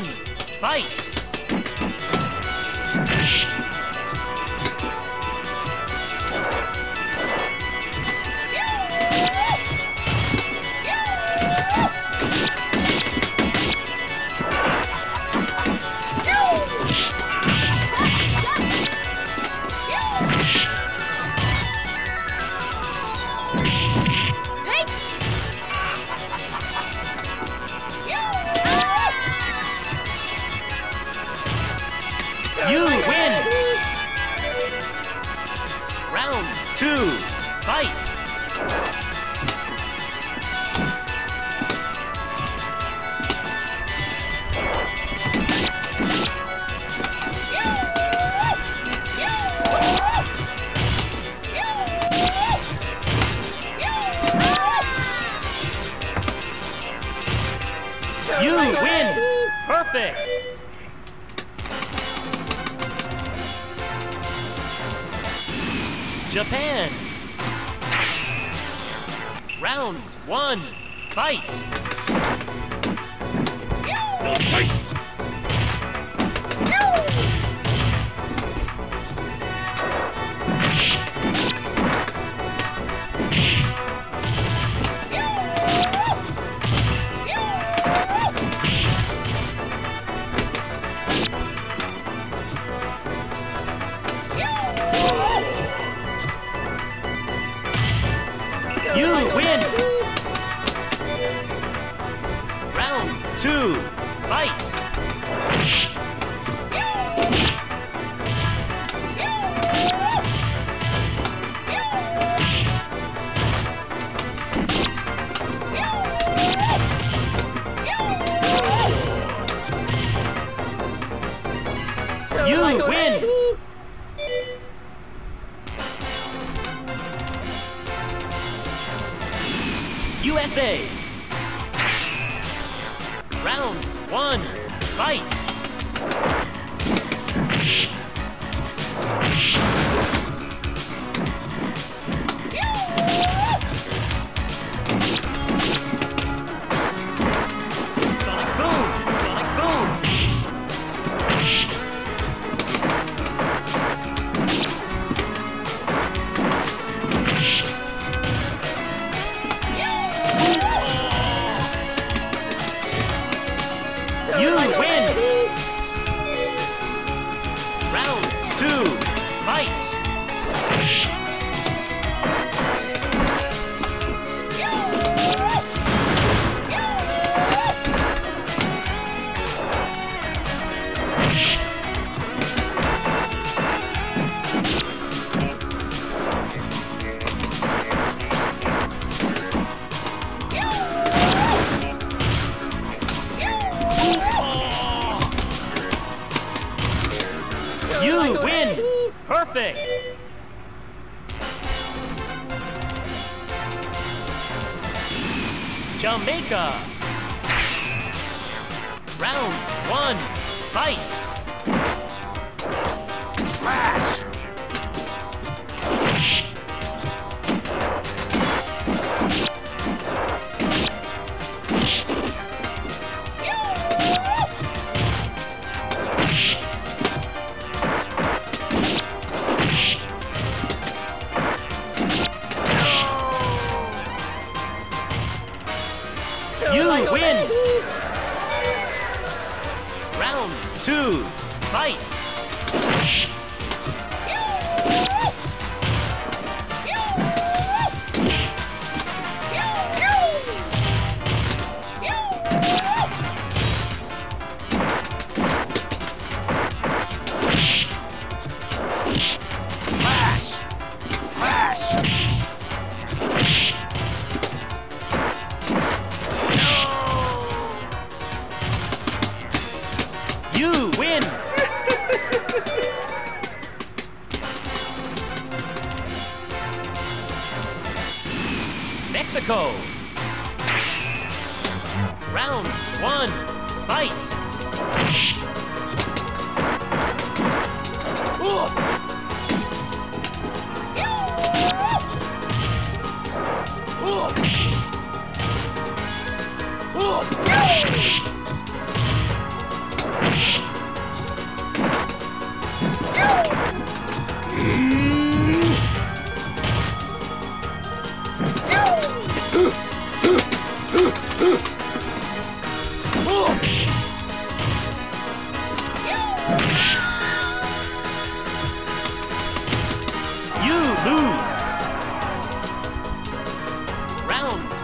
one, fight. You win. Perfect. Japan. Round one, fight. You USA. Round one, fight. Jamaica. Round one, fight. Mexico. Round one, fight. Ooh. Ooh.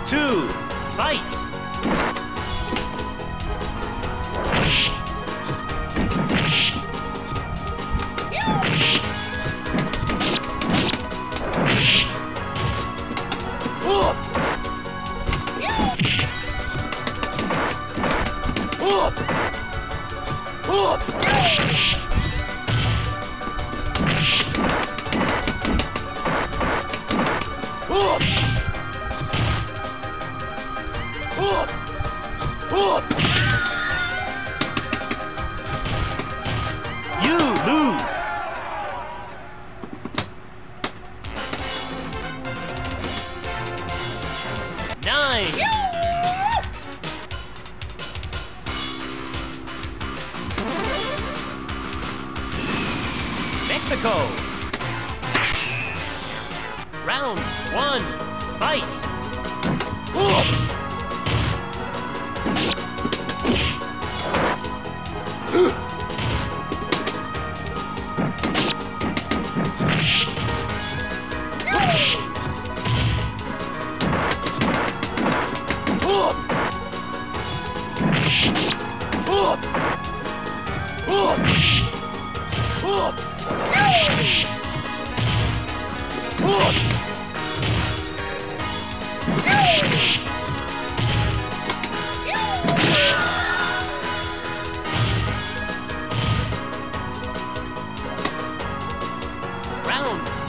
two, fight! go! Round one, fight!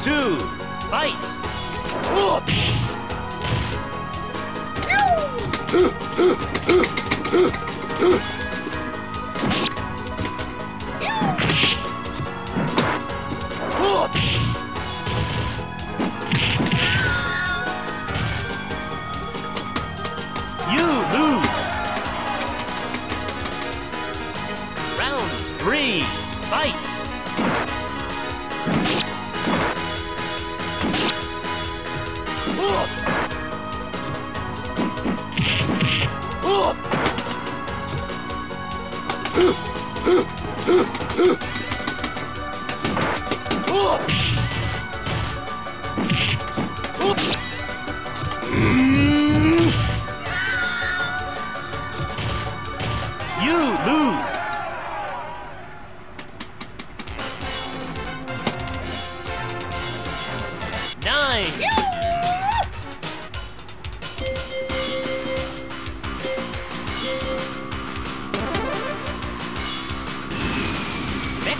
two, fight!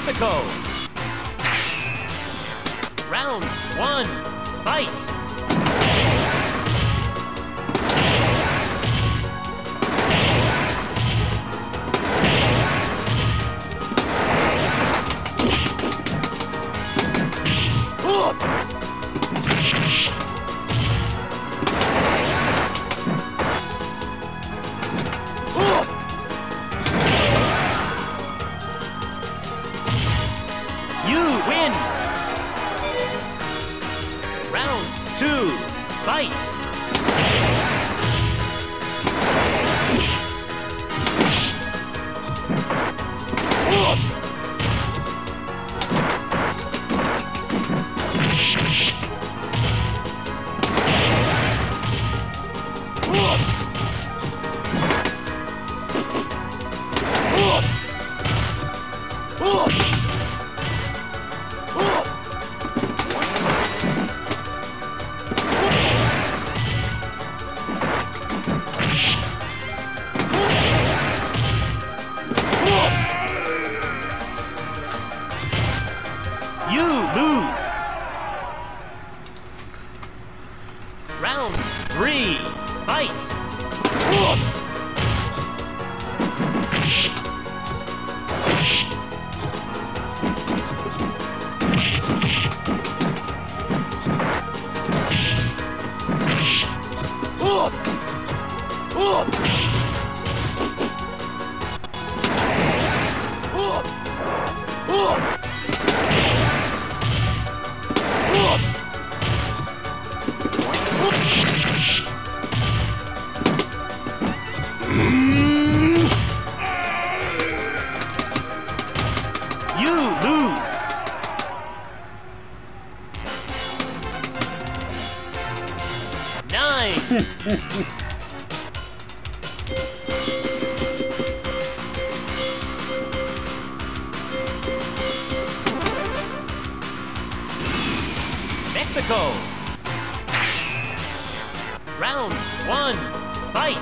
Mexico. Round one, fight! Mexico. Round one. Fight.